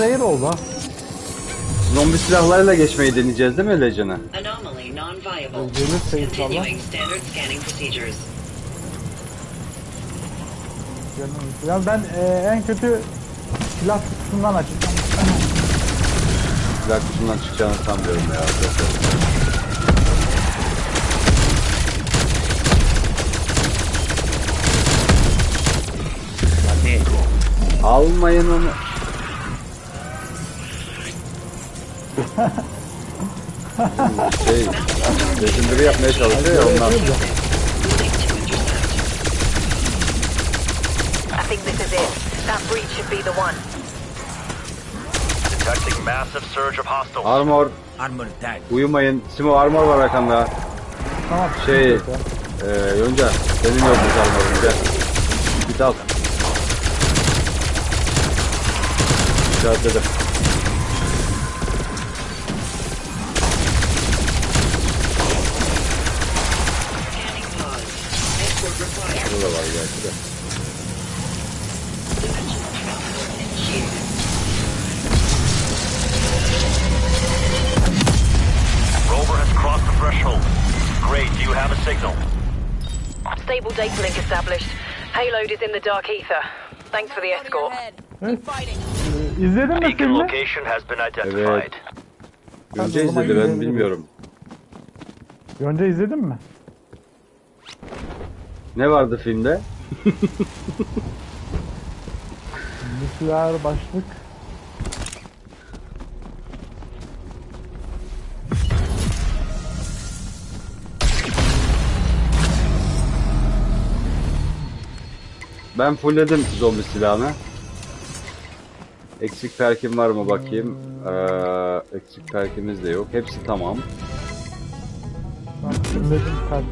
Rare oldu. Zombi silahlarıyla geçmeyi deneyeceğiz değil mi Legion'a? Anomaly non-viable. Gelirse inşallah. Continuing standard scanning procedures. Ya ben e, en kötü silah kısmından açacağım. Silah kutusundan çıkacağını sanmıyorum ya. Almayın onu. Şey, legendary yapmaya çalışıyor ya ondan. I think this is it. That breach should be the one. Detecting massive surge of hostiles. Armor, Armor tag. uyumayın. Simo armor var arkanda. Tamam. Şey, sıkıntı yok ya. e, Yonca, senin yok bu armorun gel. Git al. İşaretledim. Burada var gerçi de. Dimensional transport initiated. Rover has crossed the threshold. Great, do you have a signal? Stable data link established. Payload is in the dark ether. Thanks for the escort. Ee, İzledin mi Beacon filmi? location has been identified. Yonca o izledi ben bilmiyorum. Önce izledin mi? Ne vardı filmde? Nükleer başlık. Ben fullledim zombi silahını. Eksik perkim var mı bakayım. Ee, eksik perkimiz de yok. Hepsi tamam. Ben izledim kartı.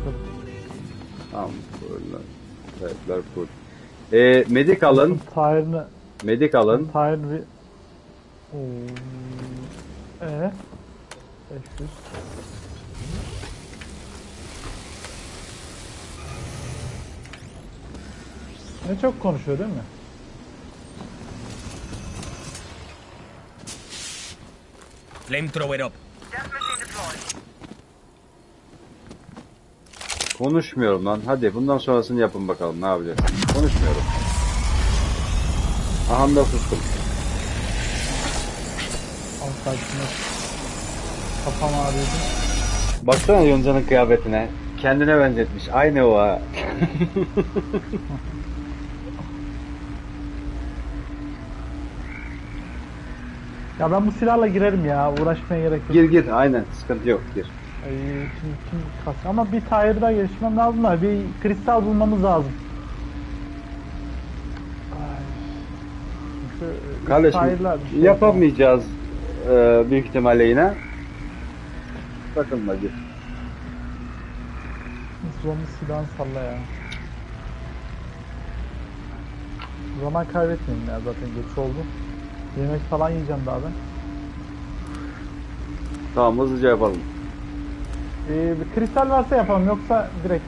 Tamam. Perkler full. Ee, medik alın. Tire'ını Medik alın. Tire bir... Oo. Ee? 500. Ne çok konuşuyor değil mi? Flamethrower up. Konuşmuyorum lan. Hadi bundan sonrasını yapın bakalım. Ne yapacağız? Konuşmuyorum. Aha da sustum. Al sakin ol. Kafam ağrıyordu. Baksana Yonca'nın kıyafetine. Kendine benzetmiş. Aynı o ha. Ya ben bu silahla girerim ya. Uğraşmaya gerek yok. gir gir. Aynen. Sıkıntı yok. Gir. Ay, kim, kim kas? Ama bir tire'da geçmem lazım da bir kristal bulmamız lazım. Ay. Çünkü, e, Kardeşim tire'lar bir şey yapamayacağız e, büyük ihtimalle yine. Takılma gir. Zombi silahını salla ya. Zaman kaybetmeyin ya zaten geç oldu. Yemek falan yiyeceğim daha ben. Tamam hızlıca yapalım. Ee, bir kristal varsa yapalım yoksa direkt.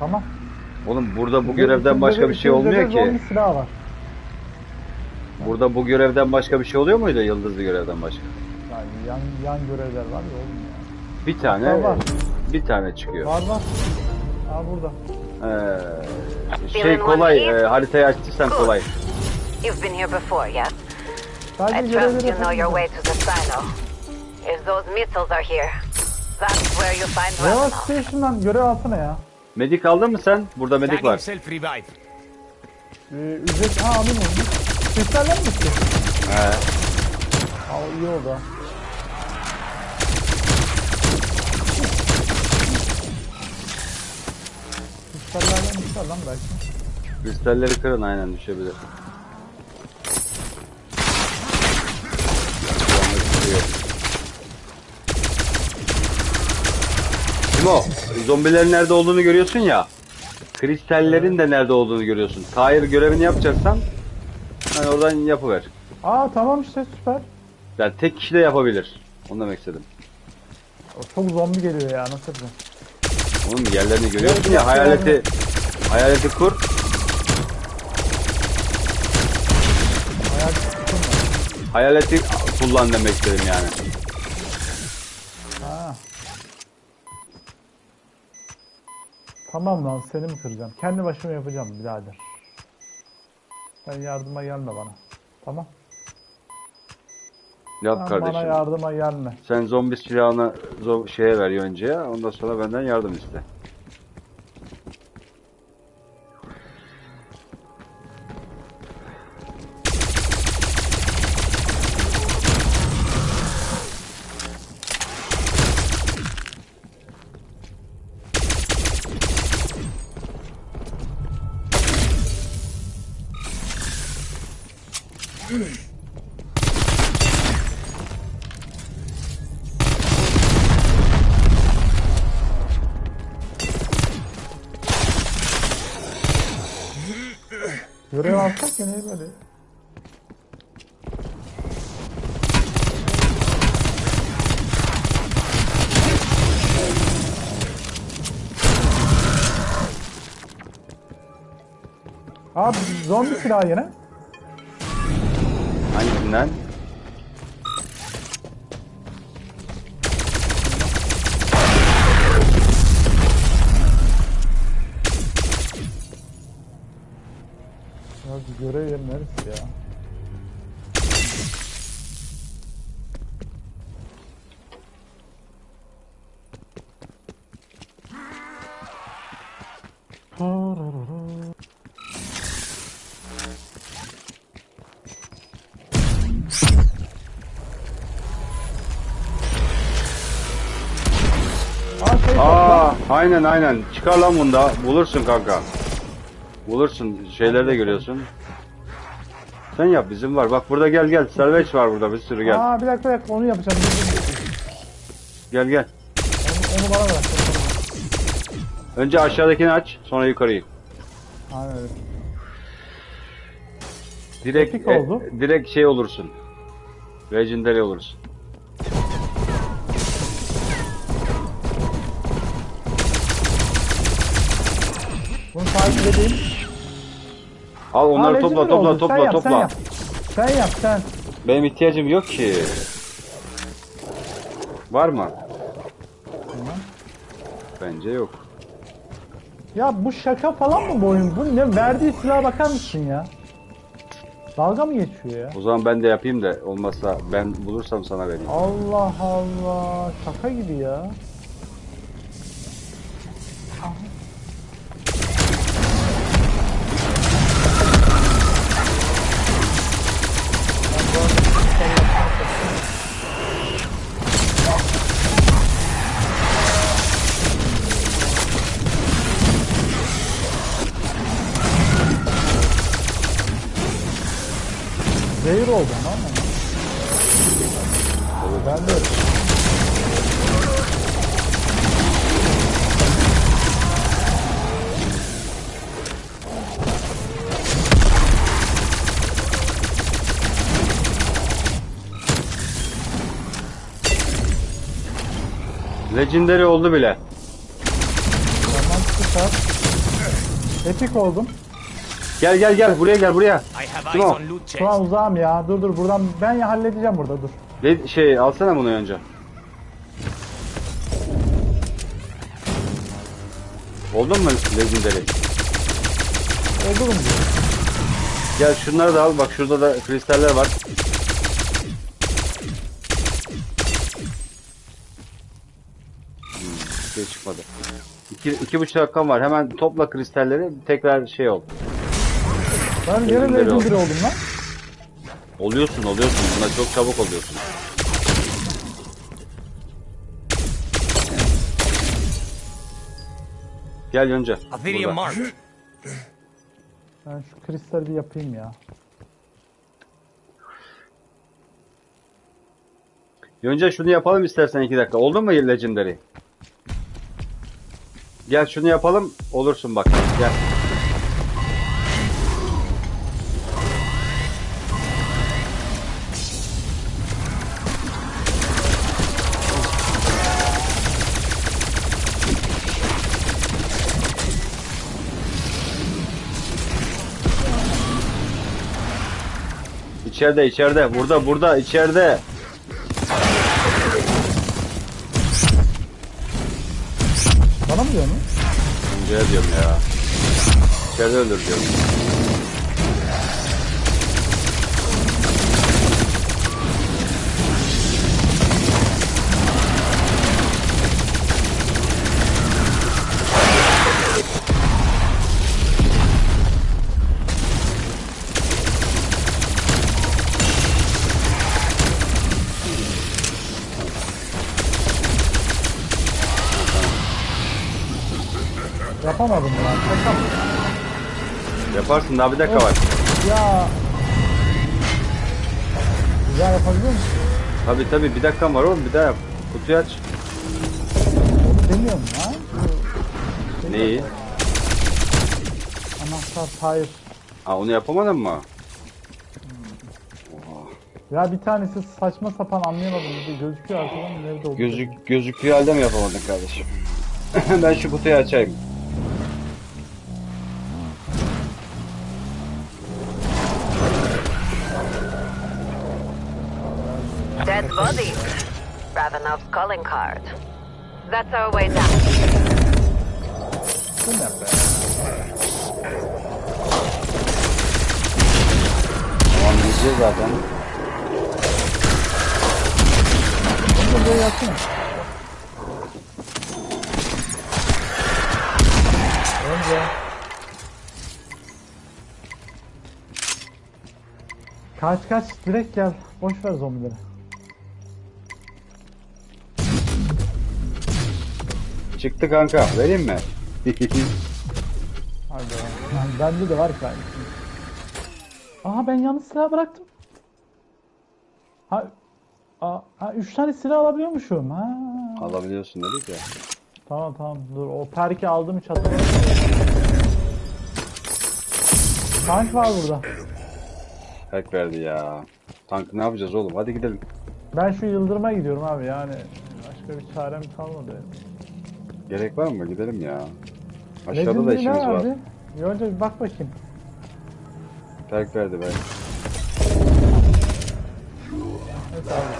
Tamam. Oğlum burada bu görevden başka bir şey olmuyor ki. silah var. Burada bu görevden başka bir şey oluyor muydu yıldızlı görevden başka? Yani yan, yan görevler var ya oğlum ya. Bir tane Var, bir tane çıkıyor. Var var. Aa burada. Ee, şey kolay e, haritayı açtıysan kolay. You've been here before, yes? Sadece I trust you know your way to the silo. If those missiles are here, that's where you find Ravenov. Station'dan görev alsana ya. Medik aldın mı sen? Burada medik var. self revive. Ee, ücret... Ha alayım onu. Kristaller mi bitti? He. Aa iyi oldu ha. Kristallerden düşer lan belki. Kristalleri kırın aynen düşebilir. Timo, zombilerin nerede olduğunu görüyorsun ya. Kristallerin de nerede olduğunu görüyorsun. Tahir görevini yapacaksan Hani oradan yapıver. Aa tamam işte süper. Yani tek kişi de yapabilir. Onu demek istedim. Çok zombi geliyor ya nasıl yapacağım? Oğlum yerlerini görüyorsun Evet, ya hayaleti hayaleti kur. Hayaleti kullan demek istedim yani. Ha. Tamam lan seni mi kıracağım? Kendi başıma yapacağım birader. Sen yardıma gelme bana. Tamam. Yap Sen kardeşim. bana yardıma gelme. Sen zombi silahını zo- şeye ver önceye. Ondan sonra benden yardım iste. Zombi silahı yine. Hangisinden? Aynen aynen. Çıkar lan bunda. Bulursun kanka. Bulursun. Şeyleri de görüyorsun. Sen yap bizim var. Bak burada gel gel. Salvage var burada bir sürü gel. Aa bir dakika bir dakika onu yapacağım. Gel gel. Onu, onu bana bırak. Önce aşağıdakini aç. Sonra yukarıyı. Aynen öyle. Direkt oldu. e, direkt şey olursun. Legendary olursun. Al onları Aa, topla topla oldu. topla sen yap, topla. Sen yap. Sen yap sen. Benim ihtiyacım yok ki. Var mı? Bence yok. Ya bu şaka falan mı bu oyun? Bu ne? Verdiği silaha bakar mısın ya? Dalga mı geçiyor ya? O zaman ben de yapayım da olmazsa ben bulursam sana vereyim. Allah Allah. Şaka gibi ya. Ben. De. Legendary oldu bile. Tamam süper. Epik oldum. Gel gel gel buraya gel buraya. I have eyes Timo. on loot Şu an uzağım ya. Dur dur buradan ben ya halledeceğim burada dur. Le- şey alsana bunu önce. Oldun mu Legendary? Olurum diyor. Gel şunları da al. Bak şurada da kristaller var. Hmm, şey çıkmadı. İki, iki buçuk dakikam var. Hemen topla kristalleri. Tekrar şey ol. Ben oldu. legendary oldum lan. Oluyorsun oluyorsun. Bunda çok çabuk oluyorsun. Gel Yonca. Athenium marked. Ben şu kristali bir yapayım ya. Yonca şunu yapalım istersen iki dakika. Oldu mu Legendary? Gel şunu yapalım. Olursun bak. Gel. İçeride içeride burada burada içeride. Bana mı diyorsun? Ne diyorum ya. İçeride öldür diyorum. Yapamadım. Şaka mı? Yaparsın daha bir dakika var. Ya. Güzel yapabiliyor musun? Tabi tabi bir dakikan var oğlum bir daha yap. Kutuyu aç. Onu demiyorum ya. Şey Neyi? yok. Anahtar, hayır. Ha onu yapamadın mı? Ya bir tanesi saçma sapan anlayamadım. Bir gözüküyor arkadan nerede olduğunu. Gözük, gözüktüğü halde mi yapamadın kardeşim? ben şu kutuyu açayım. Card. That's our way down. Tamam gideceğiz zaten. Bunu buraya yapsana. Önce. Kaç kaç direkt gel. Boş ver zombileri. Çıktı kanka. Vereyim mi? Hadi. Yani bende de var ki. Aha ben yalnız silah bıraktım. Ha, Aa, ha üç tane silah alabiliyormuşum. Ha. Alabiliyorsun dedik ya. Tamam tamam dur o perki aldım hiç hatırlamıyorum. Tank var burada. Tek verdi ya. Tankı ne yapacağız oğlum? Hadi gidelim. Ben şu yıldırıma gidiyorum abi yani. Başka bir çarem kalmadı. Gerek var mı? Gidelim ya. Aşağıda da Legendary ne işimiz var. vardı? Önce bir bak bakayım. Tek verdi be. Evet abi.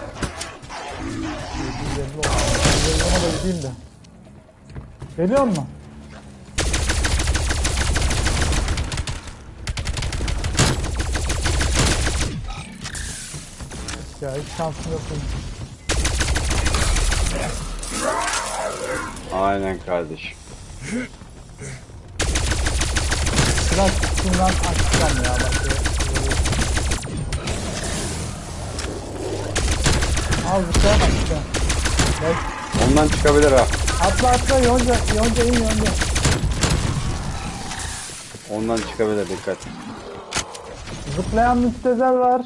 Yerli olsun. Yıldırıma da gideyim de. Geliyor mu? Ya hiç şansım yok. benim. Aynen kardeşim. Biraz şundan açacağım ya bak. Al şeye bak. Bak, Ondan çıkabilir ha. atla atla yonca, yonca in yonca. Ondan çıkabilir dikkat. Zıplayan müptezel var.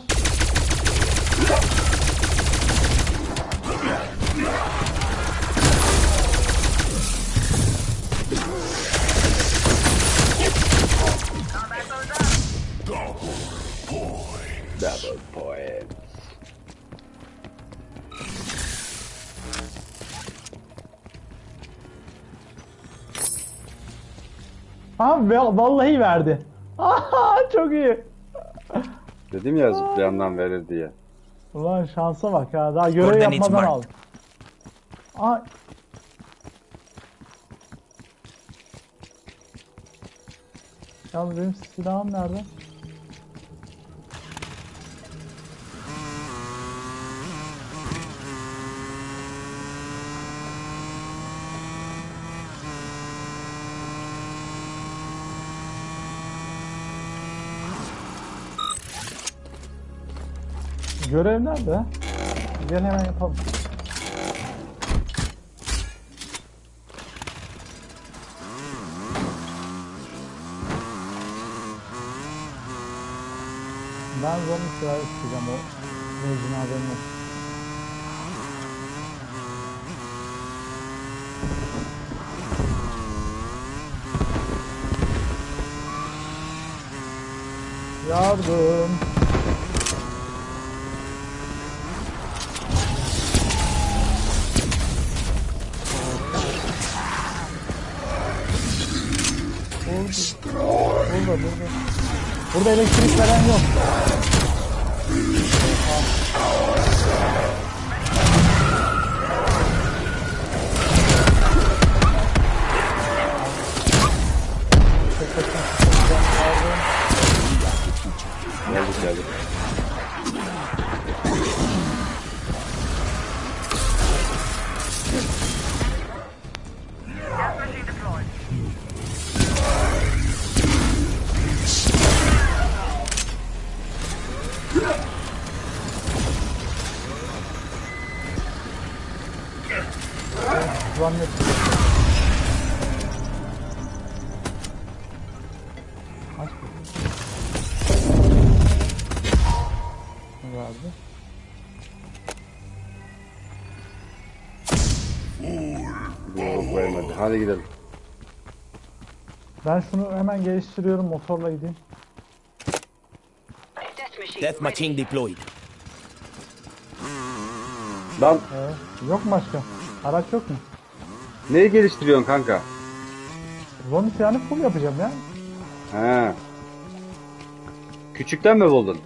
Abi va- vallahi verdi. Aha çok iyi. Dedim ya zıplayandan verir diye. Ulan şansa bak ya. Daha görev Coordinates yapmadan aldım. Aa. Yalnız benim silahım nerede? Görev nerede? Gel hemen yapalım. Ben zombi silahı çıkacağım o mecbur haberim olsun. Yardım. Burada elektrik veren yok. Run yapıyor. Aç bakayım. Ne koymadı. Hadi gidelim. Ben şunu hemen geliştiriyorum motorla gideyim. Death machine. Death machine deployed. Lan Ee, yok mu başka? Araç yok mu? Neyi geliştiriyorsun kanka? Zombi yani full yapacağım ya. He. Küçükten mi buldun?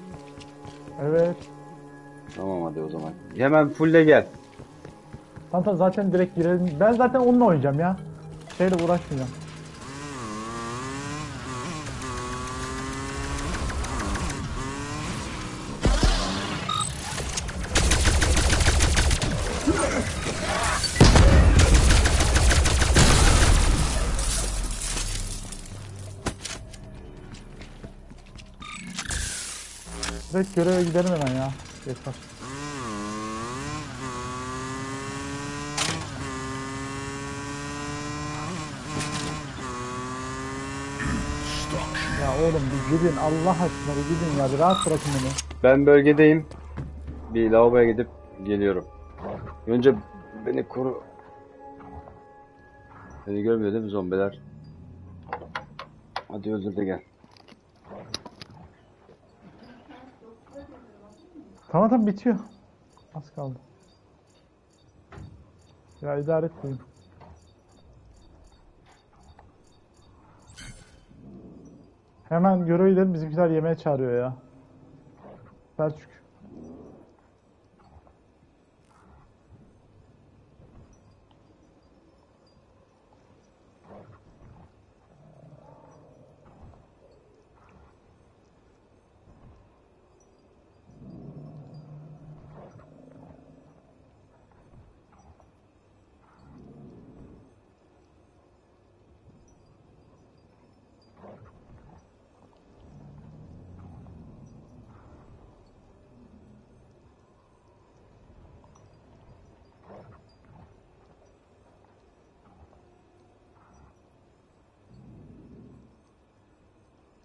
Evet. Tamam hadi o zaman. Hemen fulle gel. Tamam zaten direkt girelim. Ben zaten onunla oynayacağım ya. Şeyle uğraşmayacağım. Direkt göreve gidelim hemen ya. Yeter. Ya oğlum bir gidin Allah aşkına bir gidin ya bir rahat bırakın beni. Ben bölgedeyim. Bir lavaboya gidip geliyorum. Önce beni koru. Beni görmüyor değil mi zombiler? Hadi öldür de gel. Tamam tamam bitiyor. Az kaldı. Ya idare et buyurun. Hemen gidelim bizimkiler yemeğe çağırıyor ya. Selçuk.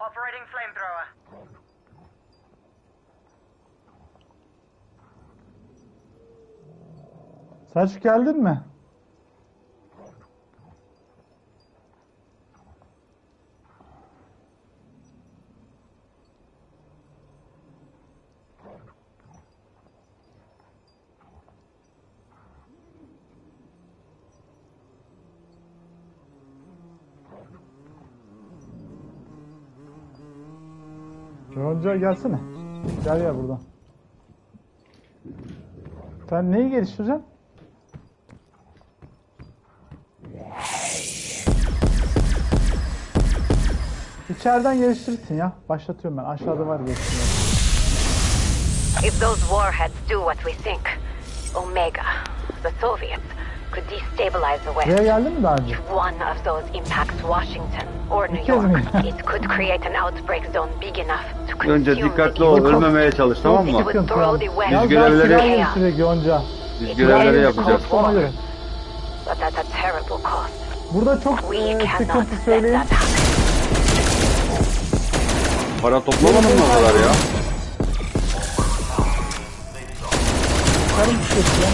Operating flamethrower. Selçuk geldin mi? Yonca gelsene. Gel gel buradan. Sen neyi geliştireceksin? İçeriden geliştirirsin ya. Başlatıyorum ben. Aşağıda var geliştiriyorum. If those warheads do what we think, Omega, the Soviets, could destabilize the Buraya West. geldin mi daha önce? One of those impacts Washington or New? York. it could create an outbreak zone big enough to consume Önce dikkatli ol, ölmemeye çalış tamam It mı? would throw the West Ya Biz görevleri- chaos. Yonca. Biz görevleri yapacağız. Ona göre. But at a terrible cost. Burada çok e, sıkıntı söyleyeyim. Para toplamadın mı kadar ya? Karım çıkıyorsun ya.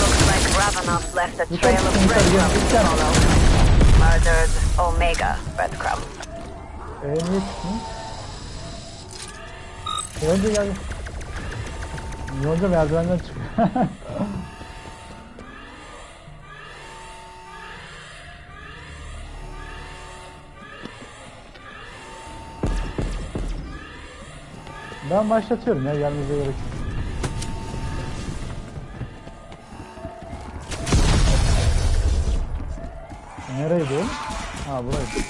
Looks like Ravenov left a trail of breadcrumbs to follow. Murdered Omega breadcrumbs. E niye çıkmıyor? Yonca gel. Yonca merdivenden çıkıyor. Ben başlatıyorum ya gelmenize gerek yok. Nereydi o? Ha buraydı.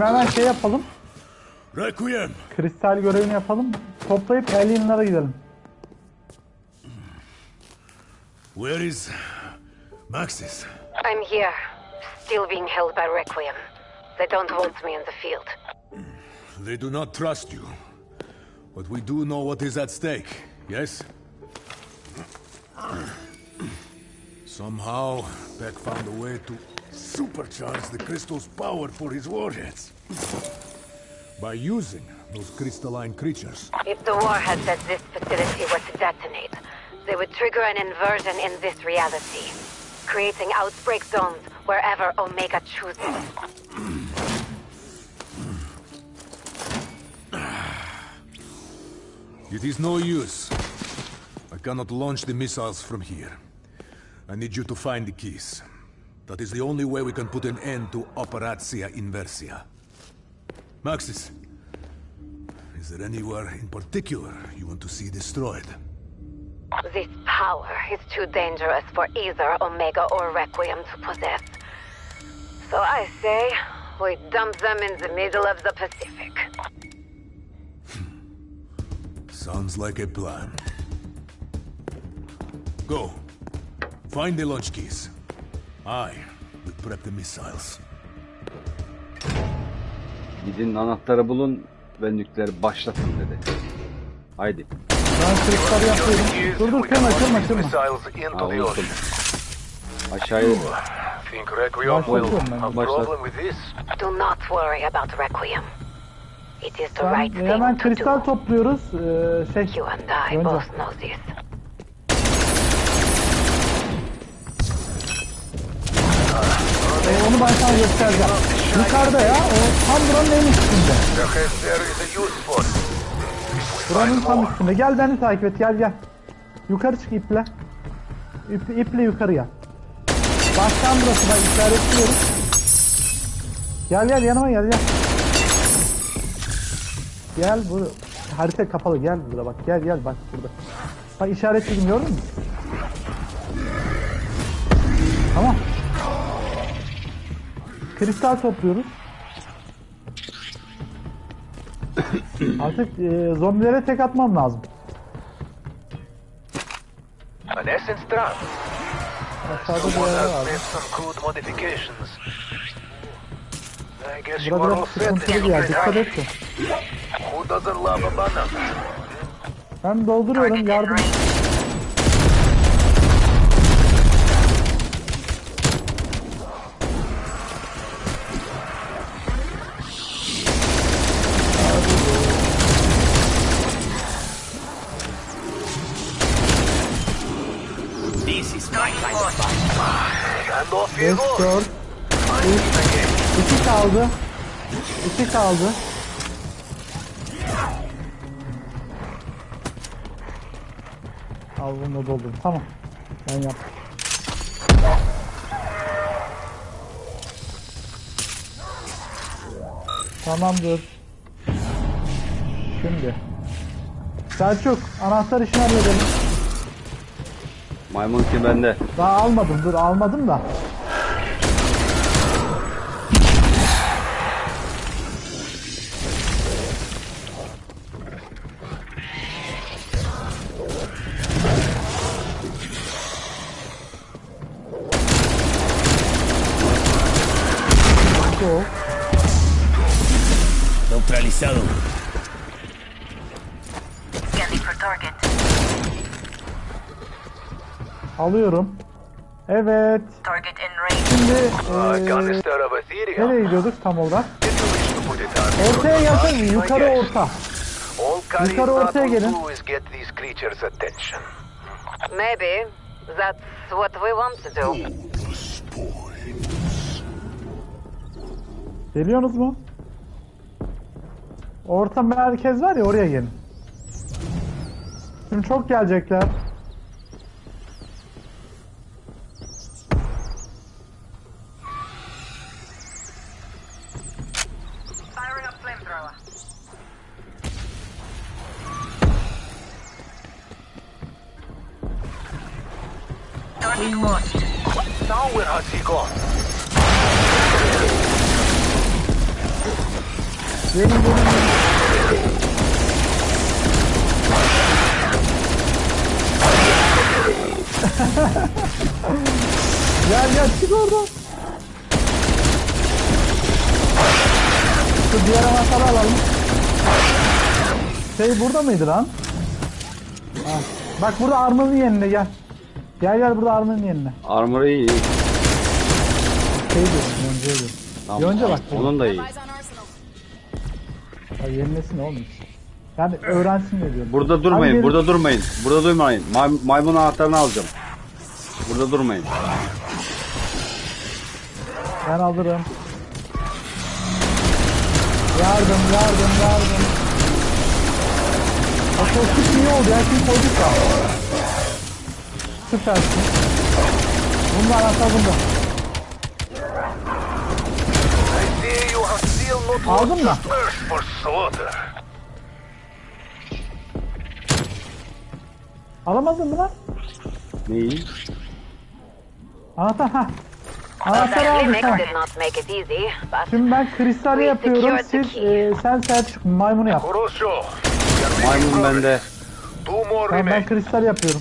Şimdi hemen şey yapalım. Requiem! Kristal görevini yapalım. Toplayıp alienlara gidelim. Where is Maxis? I'm here, still being held by Requiem. They don't want me in the field. They do not trust you. But we do know what is at stake, yes? Somehow, Beck found a way to supercharge the crystal's power for his warheads. By using those crystalline creatures. If the warheads at this facility were to detonate, they would trigger an inversion in this reality, creating outbreak zones wherever Omega chooses. It is no use. I cannot launch the missiles from here. I need you to find the keys. That is the only way we can put an end to Operatia Inversia. Maxis, is there anywhere in particular you want to see destroyed? This power is too dangerous for either Omega or Requiem to possess. So I say, we dump them in the middle of the Pacific. Hmm. Sounds like a plan. Go. Find the launch keys. I will prep the missiles. Gidin anahtarı bulun ve nükleeri başlatın dedi. Haydi. Ben kristal yapıyorum. Dur dur kırma kırma kırma. Missiles into Ha, unuttum. Aşağıya Think Requiem will Başlatıyorum ben. have Başlat. problem with this? Do not worry about Requiem. It is the right hemen thing to kristal topluyoruz. Ee, şey. You and I both know this. Ben göstereceğim. Yukarıda ya. O tam buranın en üstünde. Buranın tam üstünde. Gel beni takip et. Gel gel. Yukarı çık iple. İple, iple yukarı gel. Baştan burası bak işaretliyorum. Gel gel yanıma gel gel. Gel bu harita kapalı gel burada bak gel gel bak burada. Bak işaretledim gördün mü? Kristal topluyoruz. Artık e, zombilere tek atmam lazım. An essence trap. Aşağıda bir Someone yer has var. made some crude modifications. I guess you Burada are all biraz set sıkıntılı bir yer. Dikkat et de. Who doesn't love a banana? Ben dolduruyorum yardım. 5, you go. 4, 3, 2 kaldı. 2 kaldı. Al bunu da doldurun. Tamam. Ben yaptım. Tamamdır. Şimdi. Selçuk anahtar işini halledelim. maymun ki bende. Daha almadım dur almadım da. Alıyorum. Evet. Şimdi Ethereum. nereye gidiyorduk tam olarak? Ortaya gelsene. Yukarı orta. Yukarı ortaya gelin. Maybe that's what we want to do. Geliyorsunuz mu? Orta merkez var ya oraya gelin. Şimdi çok gelecekler. Target lost. Now where has he gone? Gelin. gelin. gel gel çık oradan. Şu diğer anahtarı alalım. Şey burada mıydı lan? Ha. Bak burada armor'ın yerine gel. Gel gel burada armor'ın yerine. Armor iyi. iyi. Şey diyorum, Yonca'ya diyorum. Tamam. Yonca bak. Onun da iyi. Ya yenilesin oğlum. Yani öğrensin ne diyorum. Burada durmayın, gelin. burada durmayın. Burada durmayın. May- maymun anahtarını alacağım. Burada durmayın. Ben alırım. Yardım, yardım, yardım. O koltuk iyi oldu ya. Kim koyduk ya? Süpersin. Bunda anahtar bunda. I see you have still not Aldın mı? thirst for slaughter. Alamadın mı lan? Neyi? Anahtar ha. Anahtar easy, but Şimdi ben kristal yapıyorum. Siz e, sen Selçuk maymunu yap. Maymun bende. Tamam, ben kristal yapıyorum.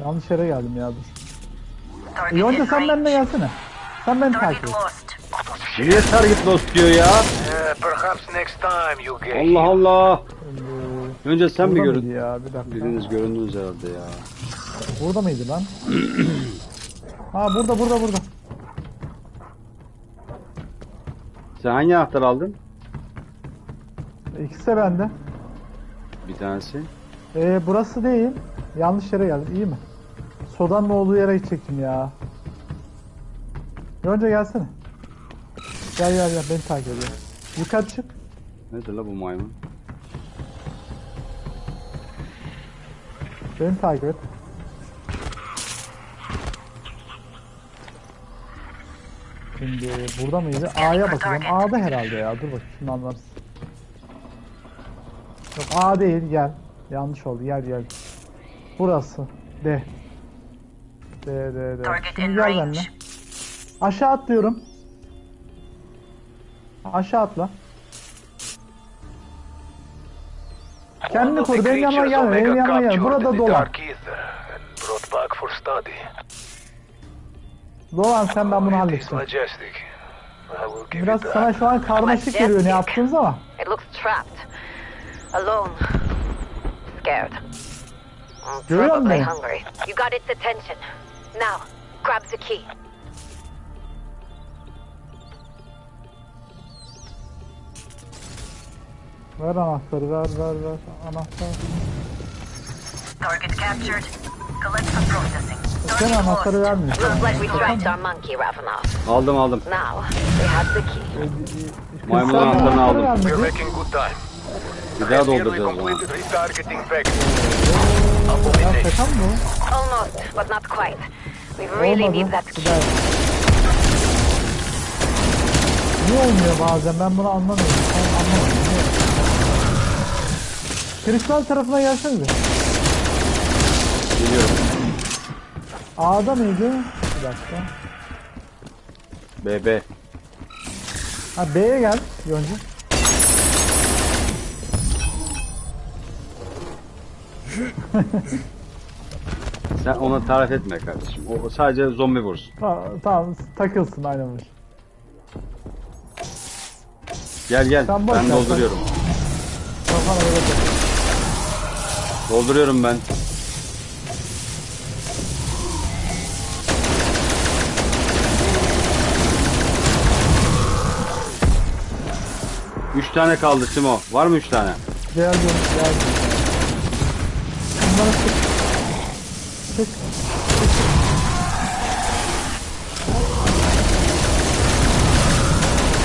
Yanlış yere geldim ya dur. Yonca sen benimle gelsene. Sen beni takip et. Niye target lost diyor ya? Yeah, perhaps next time you get Allah Allah. Önce sen mi Burada görün? mıydı ya bir dakika. Biriniz göründünüz herhalde ya. Burada mıydı lan? ha burada burada burada. Sen hangi anahtar aldın? İkisi de bende. Bir tanesi. Ee, burası değil. Yanlış yere geldim. İyi mi? Sodanın olduğu yere gidecektim ya. Yonca gelsene. Gel gel gel beni takip ediyor. Yukarı çık. Nedir la bu maymun? Beni takip et. Şimdi burada mıydı? A'ya bakacağım. A'da herhalde ya. Dur bakayım şunu anlarız. Yok A değil gel. Yanlış oldu gel gel. Burası. D. D D D. Target Şimdi gel benimle. Aşağı atlıyorum. Aşağı atla. Kendini koru. Benim yanıma gelme. Benim yanıma gelme. Burada dolan. Dolan sen ben bunu give Biraz sana şu an karmaşık geliyor ne yaptığınız ama. it looks trapped. Alone. Scared. Görüyor musun? You got its attention. Now, grab the key. Ver anahtarı ver ver ver anahtar. Target captured. Collect for processing. Sen Target anahtarı lost. vermiyor. Looks like we tracked our monkey, Ravenov. Aldım aldım. Now, we have the key. Maymun anahtarını aldım. We're making good time. Bir daha Nearly dolduracağız o Ya mı? Almost, but not quite. We really Olmadı. need that key. Niye olmuyor bazen ben bunu anlamıyorum. Ben anlamadım. Niye? Kristal tarafına gelsenize. Geliyorum. A'da mıydı? Bir dakika. BB. Ha B'ye gel Yonca. Sen ona tarif etme kardeşim. O sadece zombi vursun. Tamam, tamam takılsın aynen öyle. Gel gel. Sen boş ben dolduruyorum. Kafana göre tak. Dolduruyorum ben. Üç tane kaldı Simo. Var mı üç tane? Geldim, geldim. Bunları sık. Sık.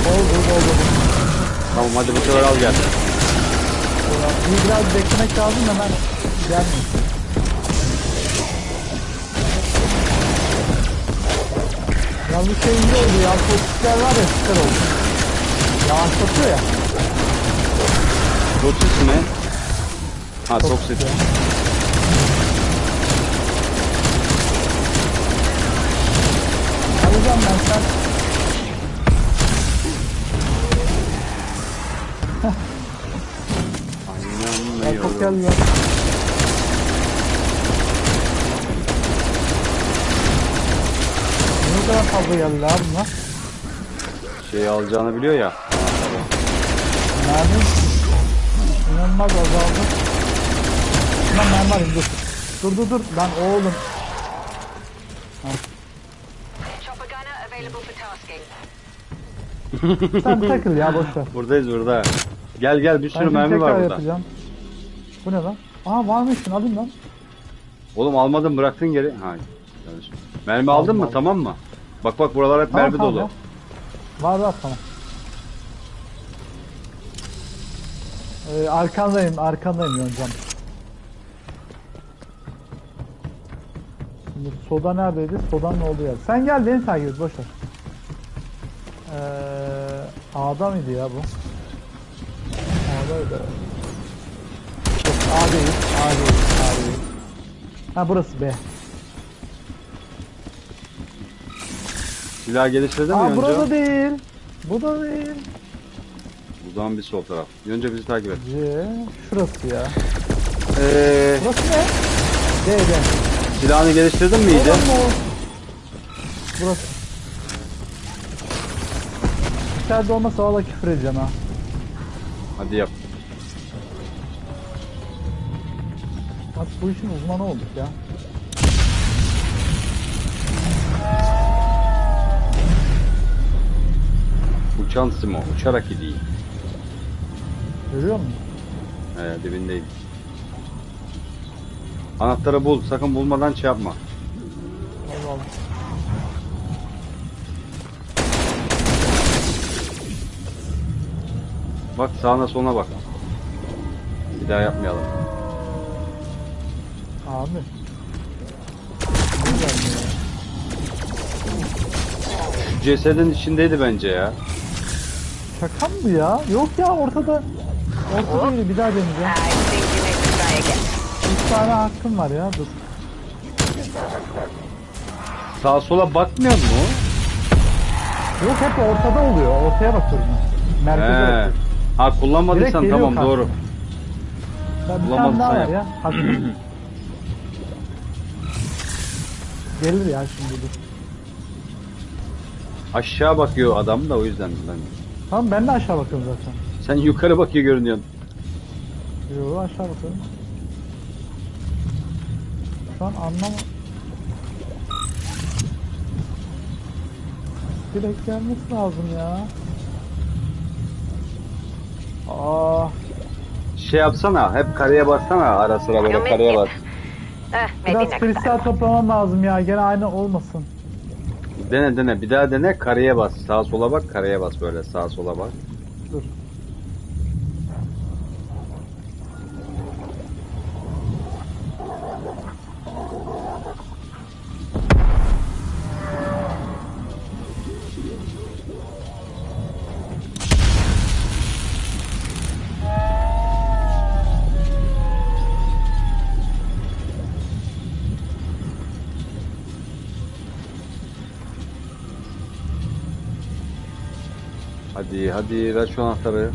Oldu, oldu. Tamam hadi bu sefer al gel. Bir biraz beklemek lazım hemen gelmiyor. Yalnız şey iyi oldu ya, topçuklar var ya süper oldu. Yavaşlatıyor ya. Tosis mi? Ha Tosis. Alacağım ben sen. Ya çok ya. Ne kadar fazla geldi abi bunlar? Şeyi alacağını biliyor ya. Mermi inanılmaz azaldı. Lan ben varım dur. Dur dur dur. Lan oğlum. Chopper Sen takıl ya boş ver. Buradayız burada. Gel gel bir sürü mermi tekrar var burada. yapacağım. Bu ne lan? Aa varmışsın alayım lan. Oğlum almadın bıraktın geri. Ha. yanlış. Mermi aldın Aldım, mı? aldım. Tamam mı? Bak bak buralar hep Tamam, mermi tamam dolu. ya. Var var tamam. Ee, arkandayım, arkandayım Yoncan. Şimdi soda neredeydi? Sodanın olduğu yer. Sen gel beni takip et, boş ver. Ee, A'da mıydı ya bu? A'daydı. Yok, A değil, A değil, A değil. Ha burası B. Silah geliştirdin mi Aa Yonca? burada değil. Bu da değil. O zaman bir sol taraf. Yonca bizi takip et. C. Şurası ya. Ee, Burası ne? D, D. silahını geliştirdin mi iyice? Burası. İçeride olmasa valla küfür edeceğim ha. Hadi yap. Artık bu işin uzmanı olduk ya. Uçan Simo. Uçarak gideyim. Görüyor musun? He dibindeyim. Anahtarı bul. Sakın bulmadan şey yapma. Allah Allah. Bak sağına soluna bak. Bir daha yapmayalım. Abi. Şu cesedin içindeydi bence ya. Şaka mı bu ya? Yok ya ortada. Ortada değil bir daha deneyeceğim. Üç tane hakkım var ya dur. Sağa sola bakmıyor mu? Yok hep ortada oluyor. Ortaya bakıyorum ben. Merkeze He. bakıyorum. Ha Direkt kullanmadıysan geliyor tamam kanka. doğru. Ben bir Bulamadıysan tane daha var yap. ya. Hadi. Gelir ya şimdi dur. Aşağı bakıyor adam da o yüzden ben. Tamam ben de aşağı bakıyorum zaten. Sen yukarı bakıyor görünüyorsun. Yo aşağı bakıyorum. Şu an anlam... Direkt gelmesi lazım ya. Aa, Şey yapsana hep kareye bassana ara sıra böyle kareye bas. maybe biraz kristal toplamam lazım ya. Gene aynı olmasın. Dene dene bir daha dene kareye bas. Sağa sola bak kareye bas böyle sağa sola bak. Dur. hadi ver şu anahtarı.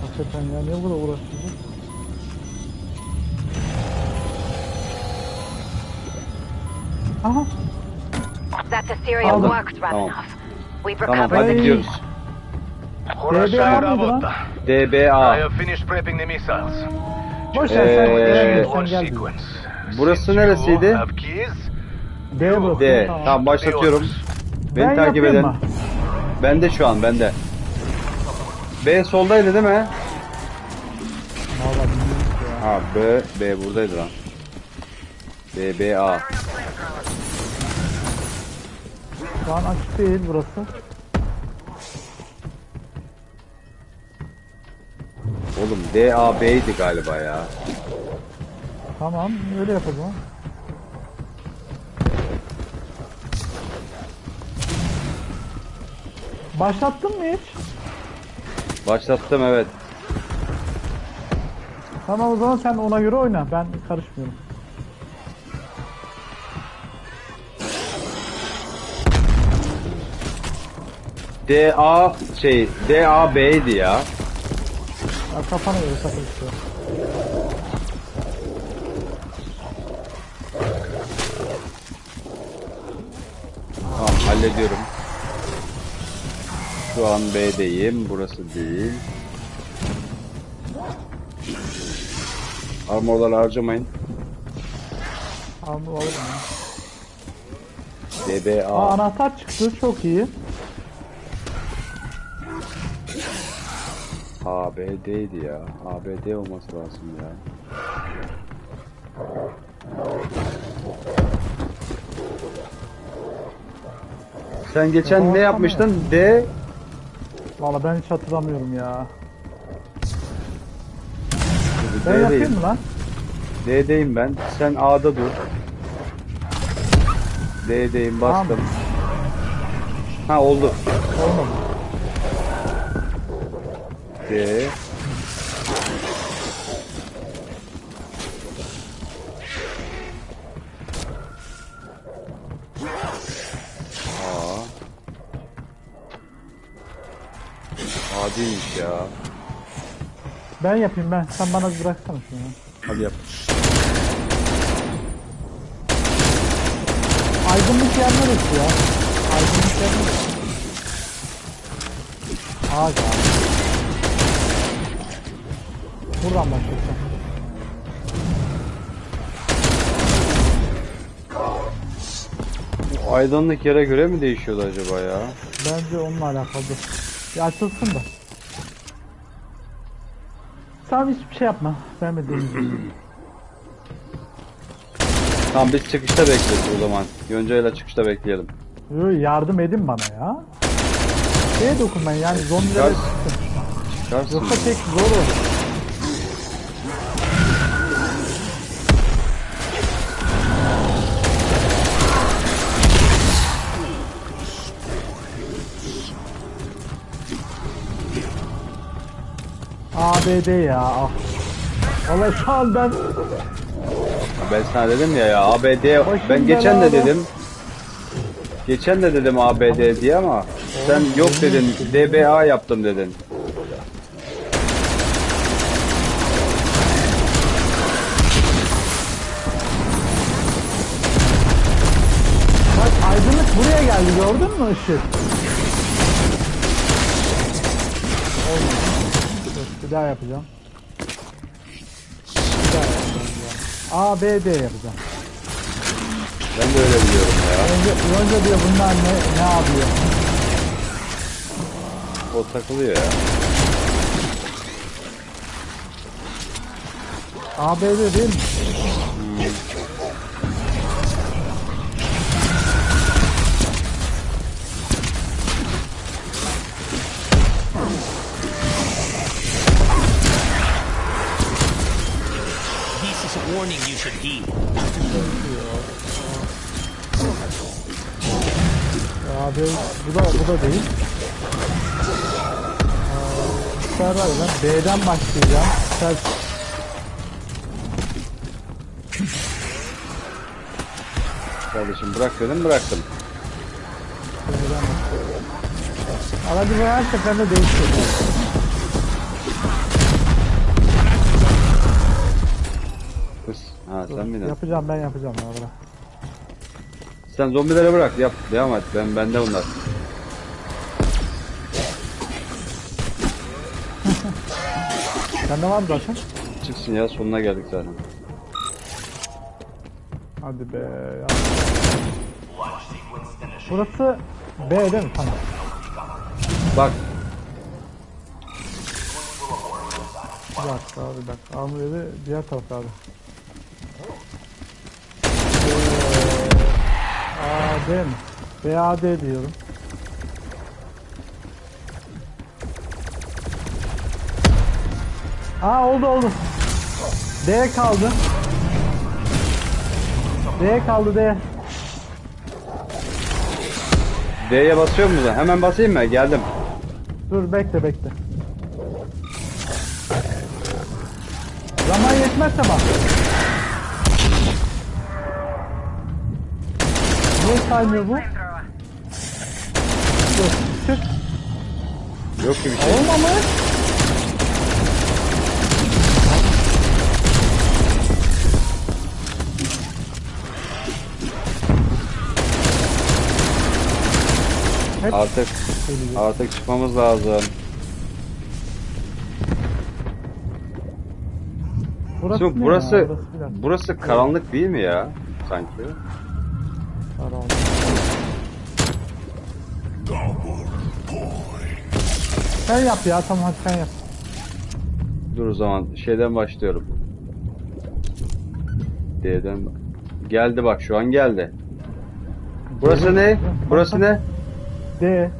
Hakikaten ya niye bu kadar uğraştırdın? Aha. That's a serial Aldım. marked, We've recovered the key. gidiyoruz. DBA? I have finished prepping the missiles. Boş ver sen ee, one gel. sequence. burası neresiydi? have keys, D bırak. Tamam başlatıyorum. Beni takip edin. Bende şu an bende. B soldaydı değil mi? Vallahi bilmiyorum ki ya. Ha B B buradaydı lan. B B A. Şu an açık değil burası. Oğlum D A B'ydi galiba ya. Tamam öyle yapacağım. Başlattın mı hiç? Başlattım evet. Tamam o zaman sen ona göre oyna. Ben karışmıyorum. D A şey D A B'ydi ya. Ya kafana göre takıl işte. Tamam hallediyorum. Şu an B'deyim. Burası değil. Armorları harcamayın. Anlı oğlum Aa A. anahtar çıktı çok iyi. A B D'ydi ya. A B D olması lazım ya. Sen geçen ne yapmıştın? D Valla ben hiç hatırlamıyorum ya. Ben D'deyim. yapayım mı lan? D'deyim ben. Sen A'da dur. D'deyim bastım. Ha oldu. Olmadı. D. Ben yapayım ben. Sen bana bıraksana şunu. Hadi yap. Aydınlık yer neresi ya? Aydınlık yer neresi? Ağaç abi. Buradan başlayacağım. Bu aydınlık yere göre mi değişiyordu acaba ya? Bence onunla alakalı. Bir açılsın da. Sen hiçbir şey yapma. Ben de deneyeceğim. Tamam biz çıkışta bekleriz o zaman. Yonca'yla çıkışta bekleyelim. Yo, yardım edin bana ya. Şeye dokunmayın yani zombilere Çıkar. Çıkarsın. Yoksa tek zor olur. ABD ya. Valla şu an ben Ben sana dedim ya ya ABD ben geçen de belada. dedim. Geçen de dedim ABD diye ama sen yok dedin DBA yaptım dedin. bak aydınlık buraya geldi gördün mü ışık? Bir daha yapacağım. Bir daha yapacağım ya. A, B, D yapacağım. Ben de öyle biliyorum ya. Önce, önce diyor bunlar ne, ne yapıyor? O takılıyor ya. A, B, D değil mi? Da değil. Aa, Server ben B'den başlayacağım. Sen Kardeşim bırak dedim bıraktım. Aracı bu her seferinde değişiyor. Kız. Ha sen? Yapacağım ben yapacağım ya bırak. Sen zombileri bırak yap devam et ben bende bunlar. Sende var mı zaten? Çıksın ya sonuna geldik zaten. Hadi be. ya. Burası B değil mi? Tamam. Bak Bir dakika abi bir dakika. Armor yeri diğer tarafta abi. Ee, AD mi? BAD diyorum. Aa oldu oldu. D kaldı. D kaldı D. D'ye basıyor mu da? Hemen basayım mı? Geldim. Dur bekle bekle. Zaman yetmezse bak. Niye saymıyor bu? Dur. Çık. Yok ki bir şey. Olmamış. Hep Artık artık çıkmamız lazım. Burası Şimdi ne burası ya? Burası biraz burası karanlık değil mi ya? Sanki. karanlık. Sen yap ya tamam hadi sen yap. Dur o zaman şeyden başlıyorum. D'den geldi bak şu an geldi. Burası ne? Burası ne? D.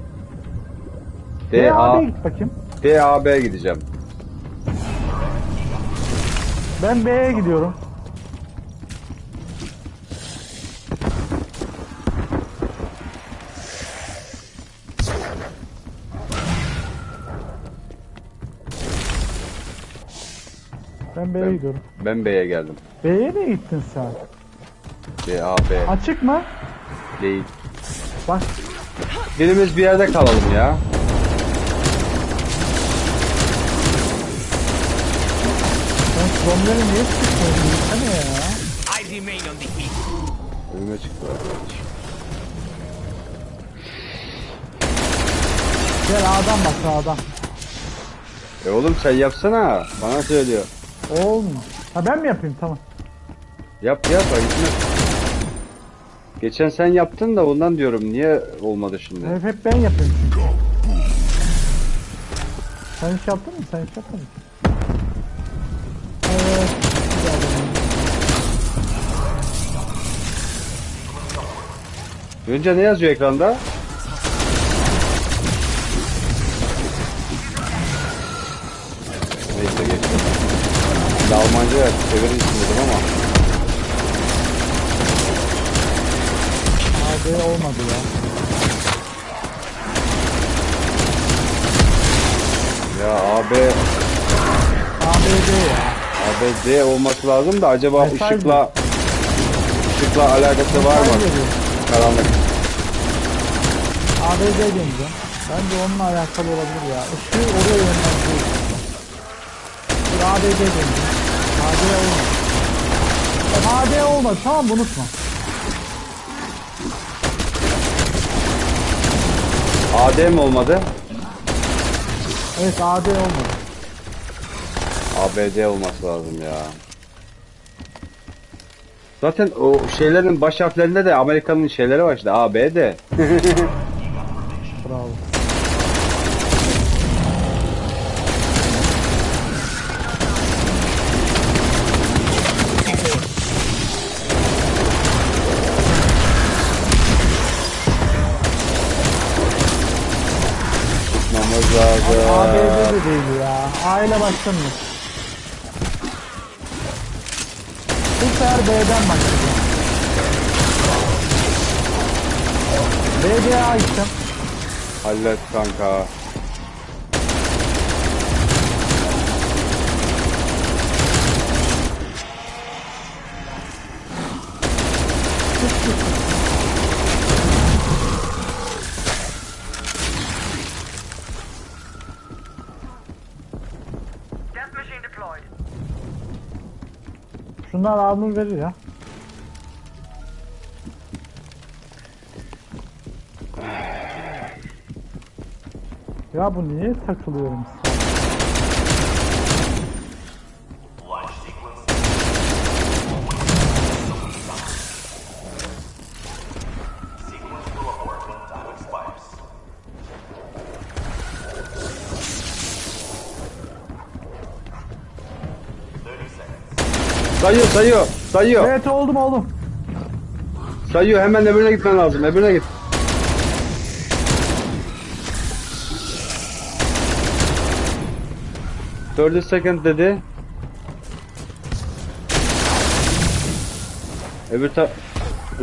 D A A'ya git bakayım. D A B gideceğim. Ben B'ye gidiyorum. Ben B'ye Ben- gidiyorum. Ben B'ye geldim. B'ye mi gittin sen? D A B Açık mı? değil. Bak Birimiz bir yerde kalalım ya. sen kromları niye çıkıyorsun? Hani ya? Önüme çıktı. Gel A'dan bak A'dan. E oğlum sen yapsana. Bana söylüyor. Olmuyor. Ha ben mi yapayım? Tamam. Yap yap gitme. Geçen sen yaptın da ondan diyorum niye olmadı şimdi? Hep, hep ben yapıyorum çünkü. Sen hiç yaptın mı? Sen hiç yapmadın mı? Evet. Önce ne yazıyor ekranda? Neyse geçtim. Almanca çevirin dedim ama. AD olmadı ya. Ya AB, ABD ya. ABD olması lazım da acaba Mesaj ışıkla ışıkla alakası var mı? Veriyor. Karanlık. ABD deneyeceğim. Bence onunla alakalı olabilir ya. Işığı oraya yönlendiriyor. Dur ABD deneyeceğim. AD olmadı. AD olmadı tamam unutma. AD mi olmadı? Evet AD olmadı. ABD olması lazım ya. Zaten o şeylerin baş harflerinde de Amerika'nın şeyleri var işte ABD. Bravo. ABD de değil ya. Aile başlamıyor. Bu sefer B'den başlayacağım. BDA gideceğim. Hallet kanka. Şunlar armor verir ya. Ya bu niye takılıyorum Sayıyor sayıyor. Sayıyor. Evet oldum oldum. Sayıyor hemen öbürüne gitmen lazım. Öbürüne git. Thirty second dedi. Öbür ta...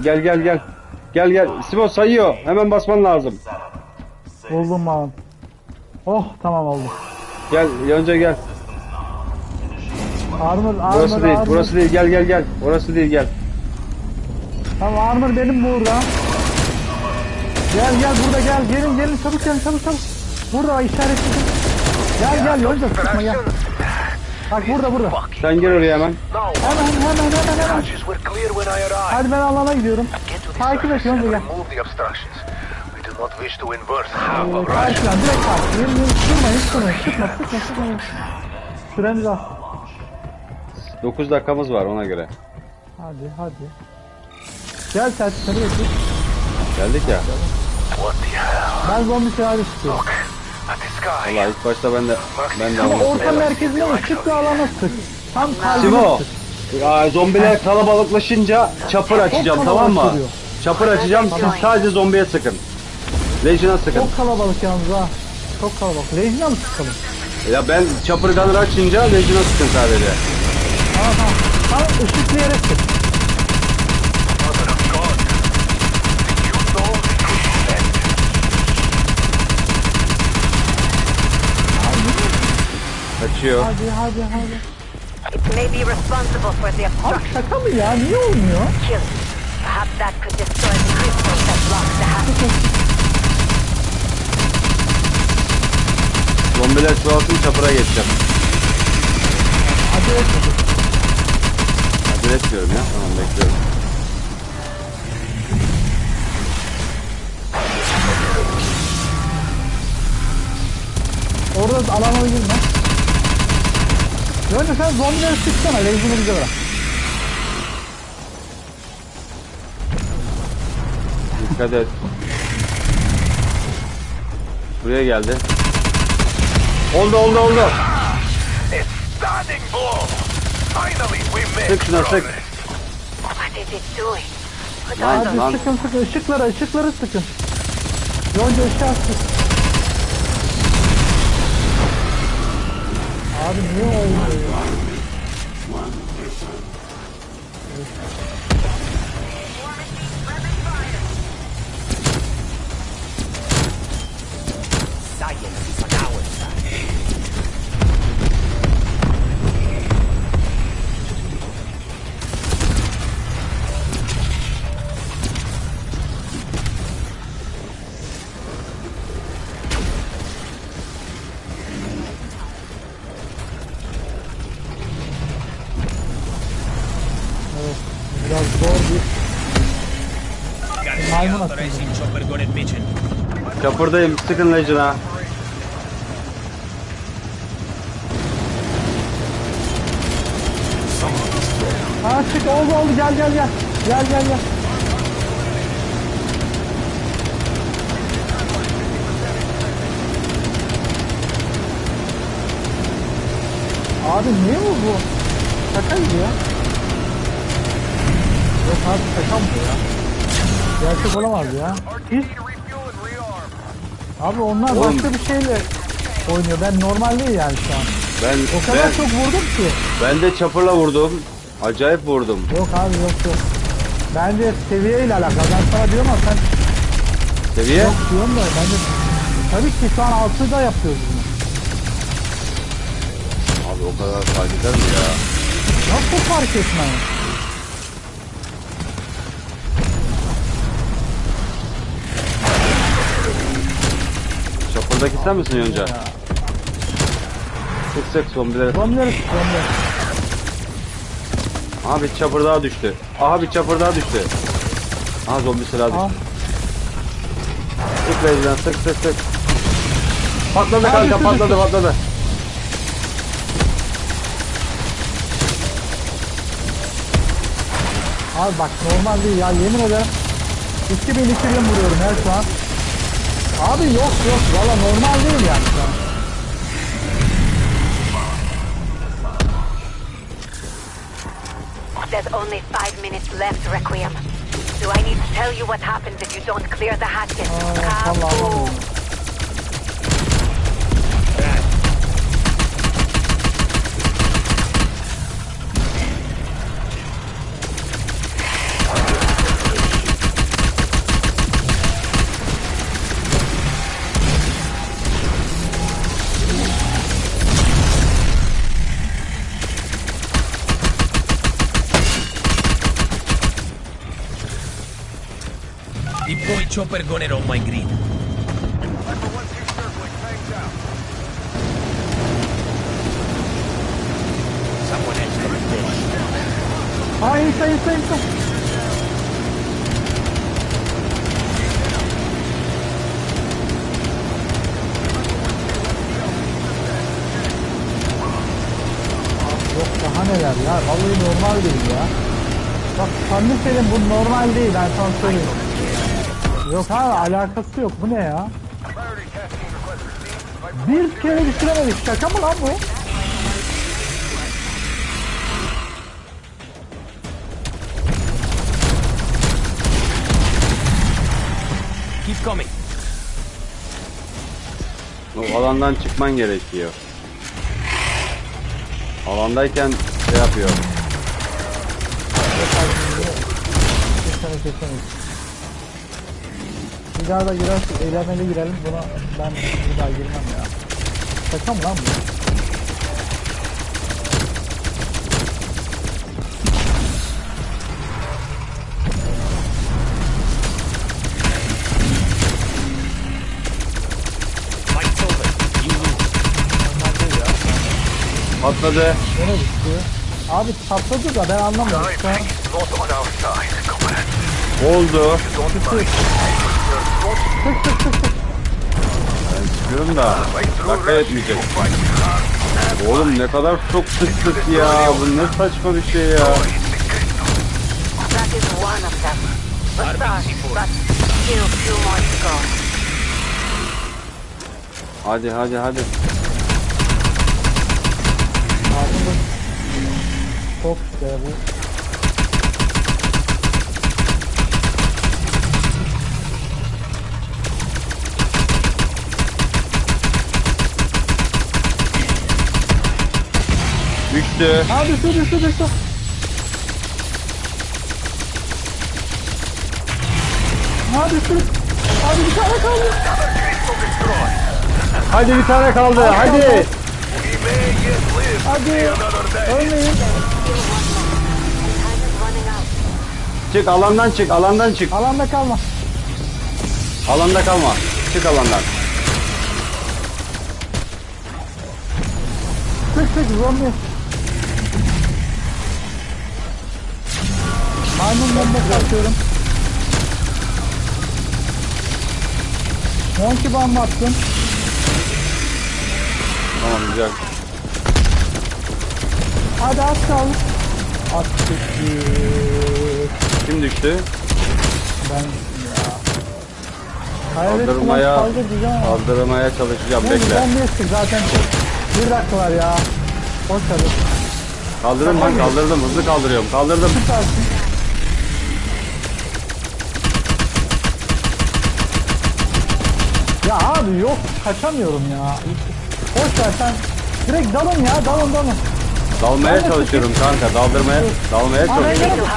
Gel gel gel. Gel gel. Simo sayıyor. Hemen basman lazım. Buldum ben. Oh tamam oldu. Gel önce gel. Armor armor Burası değil. armor. Burası değil. Gel gel gel. Orası değil gel. Tamam armor benim burada. Gel gel burada gel. Gelin gelin çabuk gelin çabuk çabuk. Burada bak işaretledim. Gel gel yolda sıkma gel. Bak burada burada. Sen gel oraya hemen. Hemen hemen hemen hemen. Hadi ben alana gidiyorum. Takip et yolda gel. not wish to invert half of Russia. Karşıdan direkt. Yerin yerin sıkmayın sıkmayın. Sıkma sıkma sıkma. Süremiz az. 9 dakikamız var ona göre. Hadi hadi. Gel sen seni. Geldik ya. What the hell? Ben zombi silahı istiyorum. Valla ilk başta ben de ben de Ama orta merkezine ışık bir alana sık. Tam kalbine Simo. sık. Ya, zombiler kalabalıklaşınca çapır açacağım tamam mı? kalabalık. Çapır açacağım siz sadece zombiye sıkın. Legion'a sıkın. Çok kalabalık yalnız ha. Çok kalabalık. Lejina mı sıkalım? Ya ben çapır gunner açınca Legion'a sıkın sadece. Tamam tamam. They could send? Kaçıyor. Hadi hadi hadi. It may be responsible for the Abi obstruction. şaka mı ya? Niye olmuyor? Kill. Perhaps that could destroy the crystals that block the hatch. Zombiler çoğalsın çapıra geçeceğim. Acele etme. Acele etmiyorum ya. Tamam bekliyorum. Orada da alana girme. Önce sen zombileri sıksana. Lejini bize bırak. Dikkat et. Buraya geldi. Oldu oldu oldu. It's standing blow. Finally, we made Sık şuna sık. progress. What is it doing? Put Lan on Hadi lan. sıkın sıkın. Işıkları ışıkları sıkın. Yonca ışığa sık. Abi niye olmuyor ya? Çapırdayım. Sıkın Legion'a. Ha oldu oldu gel gel gel. Gel gel gel. Abi niye bu bu? Şaka gibi ya. Yok abi şaka mı bu ya? Gerçek olamaz ya. Hiç. Abi onlar Oğlum. başka bir şeyle oynuyor. Ben normal değil yani şu an. Ben O kadar ben, çok vurdum ki. ben de çapırla vurdum. Acayip vurdum. Yok abi yok yok. Bence seviyeyle alakalı. Ben sana diyorum ama sen Seviye? yok diyorum da bence tabii ki şu an 6'da yapıyoruz bunu. Abi o kadar fark eder mi ya? Nasıl fark etmeyin? Çapırdaki sen misin Yonca? Sık sık. Zombileri sık zombileri. Aha bir çapır daha düştü. Aha bir çapır daha düştü. Aha zombi silahı Al. düştü. Sık Legion'a sık sık sık. Patladı Ha, kanka düştü, patladı düştü. patladı. Abi bak normal değil ya yemin ederim. 2000 2000 vuruyorum ya şu an. Abi yok yok valla normal değil yani şu an. There's only five minutes left, Requiem. Do I need to tell you what happens if you don't clear the hatches? Kaboom! Chopper gunner on my grid. Report. Aa insa insa insa. Abi Yok daha neler ya. Vallahi normal değil ya. Bak samimi söyleyeyim bu normal değil ben sana söyleyeyim. Yok abi alakası yok bu ne ya? Bir kere düşüremedik şaka mı lan bu? Keep coming. O alandan çıkman gerekiyor. Alandayken şey yapıyor. Kesene kesene. Bir daha da girersek eğlenmeli girelim buna ben bir daha girmem ya. Şaka mı lan bu? Patladı. Gene düştü. Abi patladı da ben anlamıyorum. Şu an is Don't mind. Ben çıkıyorum da dakika etmeyecek. Oğlum ne kadar çok sıktık ya. Bu ne saçma bir şey ya. That is one of them. A start, but still two more to go. Hadi hadi hadi. çok işte bu. Düştü. Ha düştü düştü düştü. Ha düştü. Abi bir tane kaldı. Hadi bir tane kaldı. Hadi. Hadi. Ölmeyin. Çık alandan çık. Alandan çık. Alanda kalma. Alanda kalma. Çık alandan. Sık sık zombi. Maymun bombası atıyorum. Monkey bomb attım. Tamam güzel. Hadi az kaldı. Çıktı. Kim düştü? Ben ya. Hayalet Kaldırmaya, çalışacağım. Neyse Bekle. bombayı sık zaten. Bir dakika var ya. Boş ver. Kaldırdım ben kaldırdım. Hızlı kaldırıyorum. Kaldırdım. Süpersin. Ya abi yok kaçamıyorum ya. Boş ver sen. Direkt dalın ya dalın dalın. Dalmaya çalışıyorum kanka. Daldırmaya, dalmaya çalışıyorum.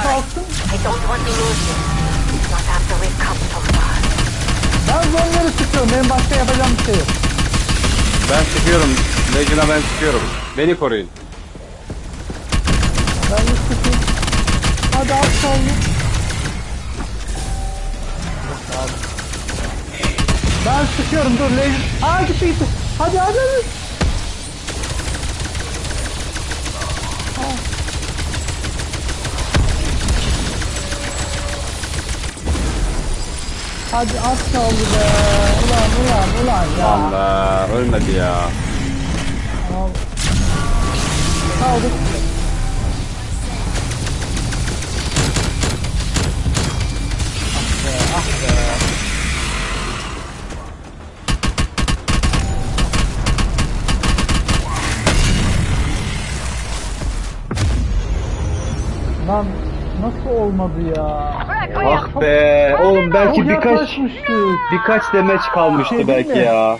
Ben zombileri sıkıyorum. Benim başka yapacağım bir şey yok. Ben sıkıyorum. Legion'a ben sıkıyorum. Beni koruyun. Ben de sıkayım. Hadi az kaldı. Ben sıkıyorum dur Legion. Aa gitti gitti. Hadi hadi hadi. Hadi az kaldı be. Ulan ulan ulan ya. Be. Ölmedi ya. Al. Kaldık. Lan nasıl olmadı ya? Ah be oğlum belki Çok birkaç yaklaşmıştık. birkaç demeç kalmıştı Şey değil belki mi? ya.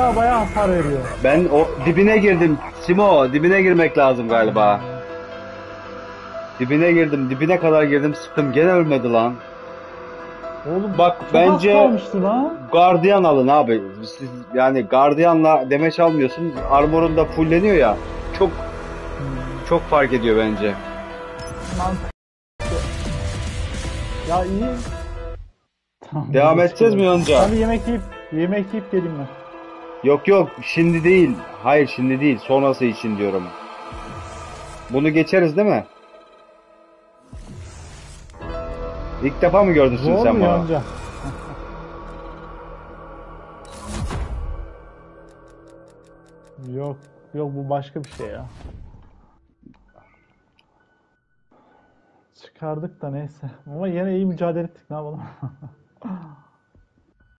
Ya bayağı hasar veriyor. Ben o dibine girdim. Simo dibine girmek lazım galiba. Dibine girdim. Dibine kadar girdim sıktım. Gene ölmedi lan. Oğlum Bak çok bence az kalmıştı lan. gardiyan alın abi. Siz, yani gardiyanla demeç almıyorsunuz. Armorun da fulleniyor ya. Çok çok fark ediyor bence. Lan. Ya iyi. Tamam, Devam edeceğiz mi Yonca? Hadi yemek yiyip yemek yiyip geleyim ben. Yok yok şimdi değil. Hayır şimdi değil. Sonrası için diyorum. Bunu geçeriz değil mi? İlk defa mı gördün Zor sen mu bana? Yonca? yok yok bu başka bir şey ya. Çıkardık da neyse. Ama yine iyi mücadele ettik ne yapalım.